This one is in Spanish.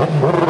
number